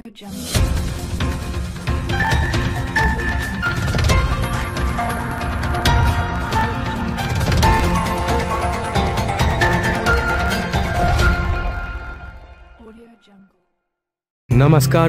नमस्कार,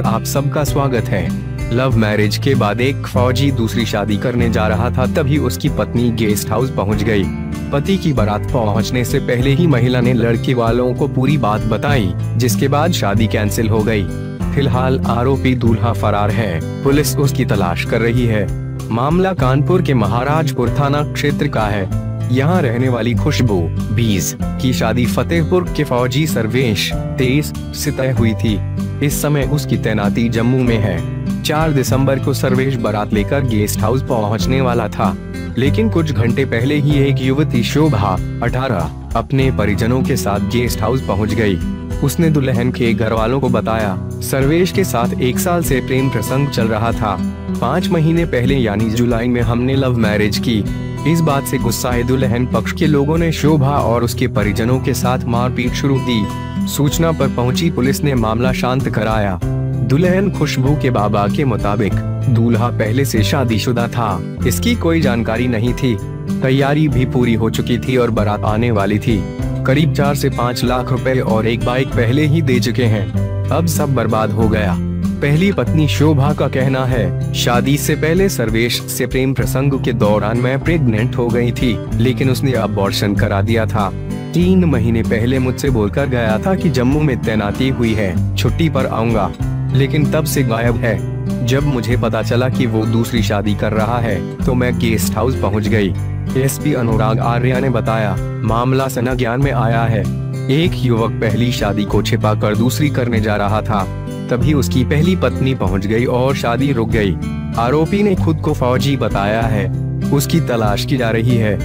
आप सबका स्वागत है। लव मैरिज के बाद एक फौजी दूसरी शादी करने जा रहा था, तभी उसकी पत्नी गेस्ट हाउस पहुँच गई। पति की बारात पहुँचने से पहले ही महिला ने लड़के वालों को पूरी बात बताई, जिसके बाद शादी कैंसिल हो गई। फ़िलहाल आरोपी दूल्हा फरार है। पुलिस उसकी तलाश कर रही है। मामला कानपुर के महाराजपुर थाना क्षेत्र का है। यहाँ रहने वाली खुशबू, बीस, की शादी फतेहपुर के फौजी सर्वेश, तेईस, से तय हुई थी। इस समय उसकी तैनाती जम्मू में है। चार दिसंबर को सर्वेश बारात लेकर गेस्ट हाउस पहुँचने वाला था। लेकिन कुछ घंटे पहले ही एक युवती शोभा 18 अपने परिजनों के साथ गेस्ट हाउस पहुँच गई। उसने दुल्हन के घर वालों को बताया, सर्वेश के साथ एक साल से प्रेम प्रसंग चल रहा था। पाँच महीने पहले यानी जुलाई में हमने लव मैरिज की। इस बात से गुस्साए दुल्हन पक्ष के लोगों ने शोभा और उसके परिजनों के साथ मारपीट शुरू की। सूचना पर पहुँची पुलिस ने मामला शांत कराया। दुल्हन खुशबू के बाबा के मुताबिक, दूल्हा पहले से शादीशुदा था। इसकी कोई जानकारी नहीं थी। तैयारी भी पूरी हो चुकी थी और बारात आने वाली थी। करीब चार से पाँच लाख रुपए और एक बाइक पहले ही दे चुके हैं। अब सब बर्बाद हो गया। पहली पत्नी शोभा का कहना है, शादी से पहले सर्वेश से प्रेम प्रसंग के दौरान मैं प्रेग्नेंट हो गई थी, लेकिन उसने अबॉर्शन करा दिया था। तीन महीने पहले मुझसे बोलकर गया था कि जम्मू में तैनाती हुई है, छुट्टी पर आऊँगा। लेकिन तब से गायब है। जब मुझे पता चला कि वो दूसरी शादी कर रहा है तो मैं गेस्ट हाउस पहुँच गई। एसपी अनुराग आर्या ने बताया, मामला सना ज्ञान में आया है। एक युवक पहली शादी को छिपा कर दूसरी करने जा रहा था। तभी उसकी पहली पत्नी पहुँच गई और शादी रुक गई। आरोपी ने खुद को फौजी बताया है। उसकी तलाश की जा रही है।